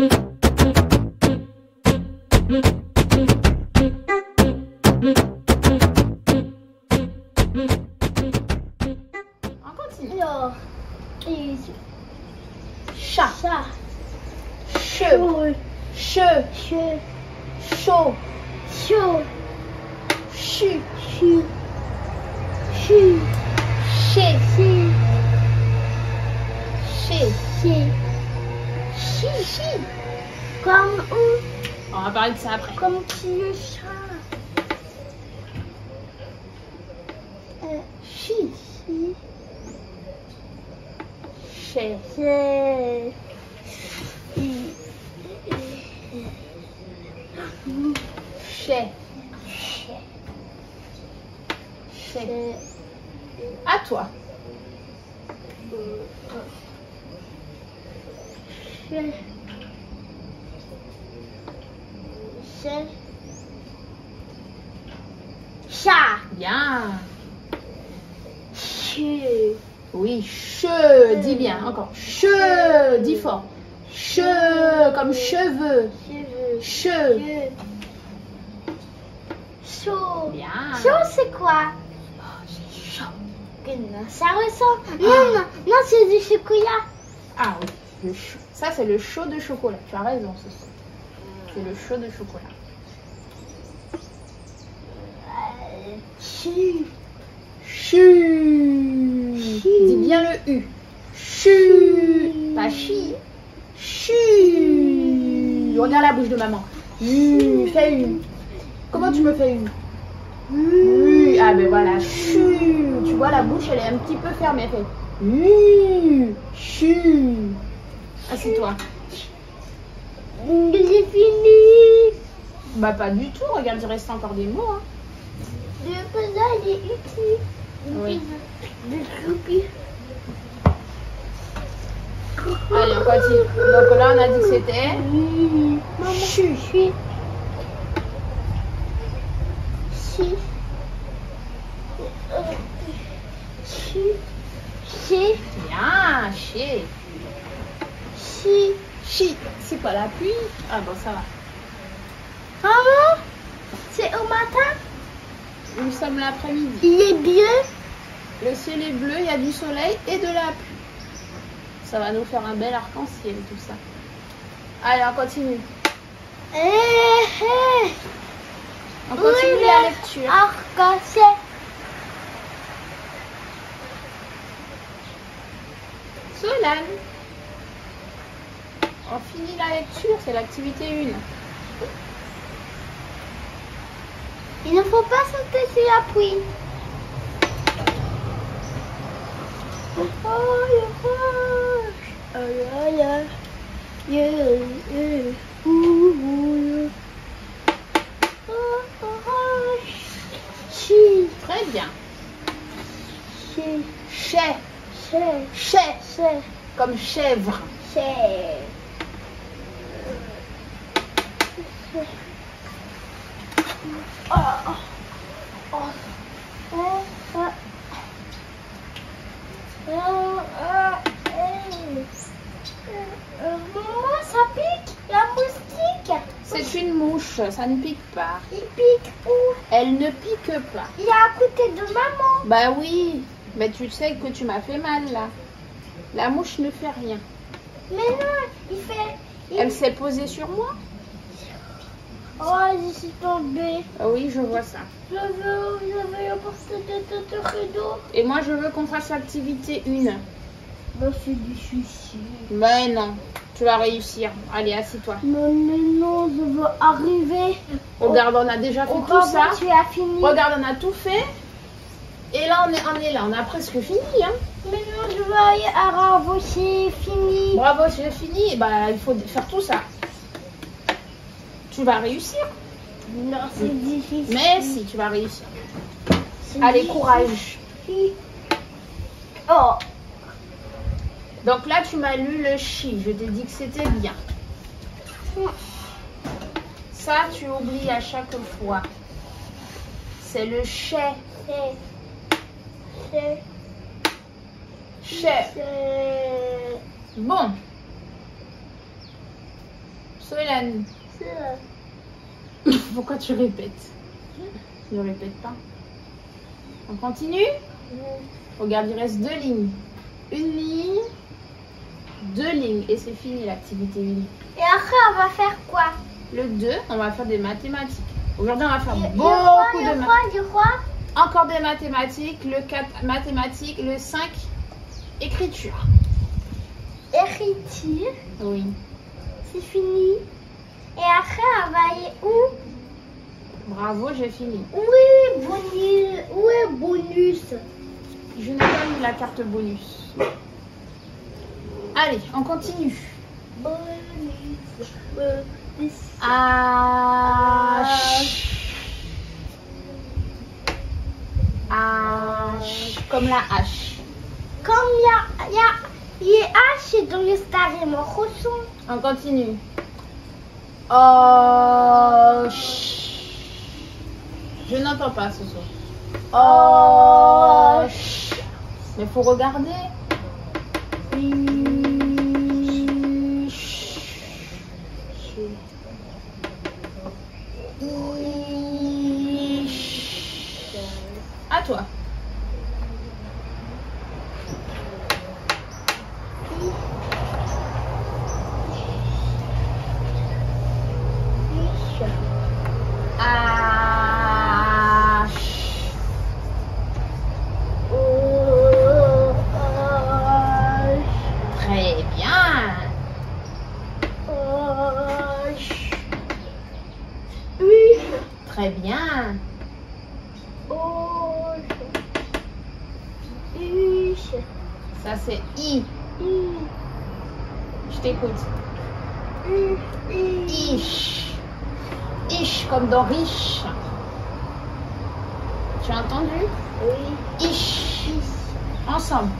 On continue. Alors, et Chat. ça, Che. chaud, Che. chaud, Chaud. chaud, Chu. chu, chu, Chi. Chi. comme où, On va parler de ça après. comme qui le chat. Euh, Chez. c'est, Chez. c'est, Chez. À toi. C'est, c'est, chat, Bien. chu, Oui, che. Dis bien. Encore. Che. Dis fort. Che. Comme cheveux. cheveux, Che. Chaud. Bien. Chaud, c'est quoi? Chaud. Non, Ça ressemble. Non, non, non, c'est du chocolat. Ah oui. Le chaud. Ça, c'est le chaud de chocolat. Tu as raison, c'est. C'est le chaud de chocolat. Chu. Chu. Dis bien le U. Chu. Pas chi. Chu. Regarde la bouche de maman. Fais U. Comment tu me fais U U. Ah ben voilà. Chu. Tu vois, la bouche, elle est un petit peu fermée. Fais U. Chu. Assieds-toi. J'ai fini. Bah pas du tout. Regarde, il reste encore des mots. hein. Le puzzle il est utile. Oui. Allez, on continue. Donc là, on a dit que c'était Maman, Chu. Chu. Chi. Chu. Chi. Bien. Chi. Chi. Chi. C'est quoi la pluie Ah bon, ça va. Maman, c'est au matin? Nous sommes l'après-midi. Il est bien. Le ciel est bleu, il y a du soleil et de la pluie. Ça va nous faire un bel arc-en-ciel, tout ça. Allez, on continue. Eh, eh. On continue Oui, la le lecture. Arc-en-ciel. Solane. On finit la lecture, c'est l'activité 1. Il ne faut pas sauter sur la pluie. Oh, roche. Oh. Chi, Très bien. chi, Chais. chais, Chais. chais, Comme chèvre. chais. Oh, oh, oh. Oh, oh. Oh, oh, eh. Euh, Maman, ça pique la moustique. C'est une mouche, ça ne pique pas. Il pique où? Elle ne pique pas. Il est à côté de maman. Bah oui, mais tu sais que tu m'as fait mal là. La mouche ne fait rien. Mais non, il fait. il- Elle s'est posée sur moi. Oh, je suis tombée. Ah oui, je vois ça. Je veux, je veux apporter de de rideau. Et moi, je veux qu'on fasse l'activité 1. Bah, c'est du suicide. Mais non, tu vas réussir. Allez, assis-toi. Non, mais non, je veux arriver. Regarde, on a déjà fait tout ça. tu as fini. Regarde, on a tout fait. Et là, on est, on est là, on a presque fini. Hein. Mais non, je veux aller à Bravo, c'est fini. Bravo, j'ai fini. Bah, il faut faire tout ça. Tu vas réussir. Non, c'est difficile. Mais si, tu vas réussir. Allez, difficile. courage. Oh, Donc là, tu m'as lu le chi. Je t'ai dit que c'était bien. Ça, tu oublies à chaque fois. C'est le chais. Chais. C'est. Bon. Solène. Pourquoi tu répètes? Ne répète pas. On continue? Regarde, il reste deux lignes. Une ligne, deux lignes. Et c'est fini l'activité 1. Et après, on va faire quoi? Le 2, on va faire des mathématiques. Aujourd'hui, on va faire Le- le beaucoup roi, de mathématiques. Encore des mathématiques. Le 4, mathématiques. Le 5, écriture. Héritier. Oui. C'est fini. Et après, on va aller où? Bravo, j'ai fini. Où est bonus? Où est bonus? Je n'ai pas mis la carte bonus. Allez, on continue. Bonus. Bonus. H. H. Comme la hache. Comme il y a, il y a, il y a H dans le stade mon ressent. On continue. Oh. Je n'entends pas ce soir. Oh. Mais faut regarder. À toi. Très bien. Ça c'est I. Je t'écoute. Ish. Ish comme dans riche. Tu as entendu? Ish. Ensemble.